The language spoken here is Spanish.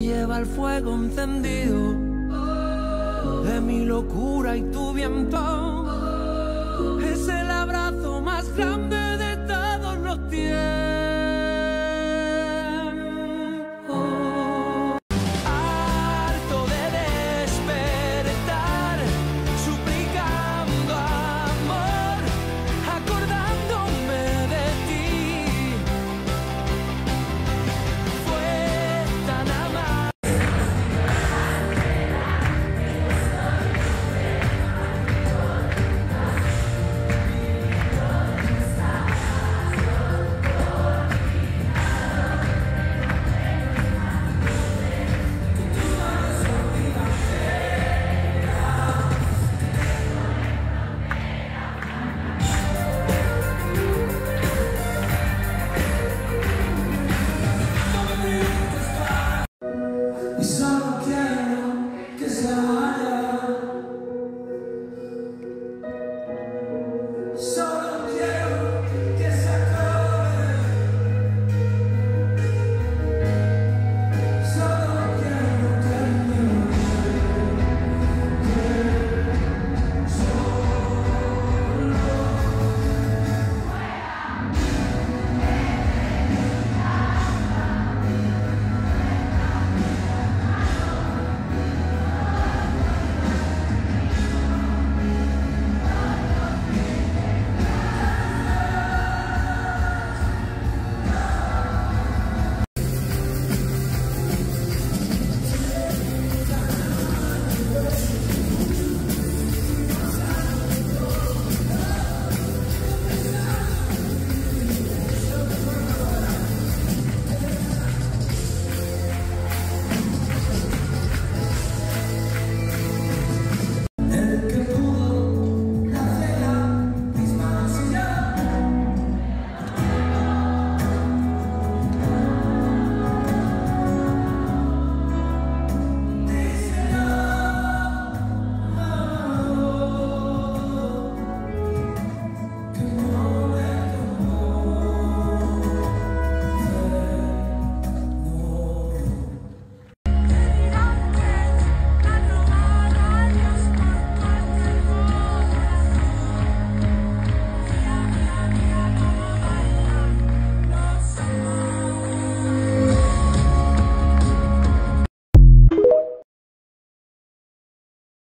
Lleva el fuego encendido de mi locura y tu viento. Es el abrazo más grande de todos los tiempos.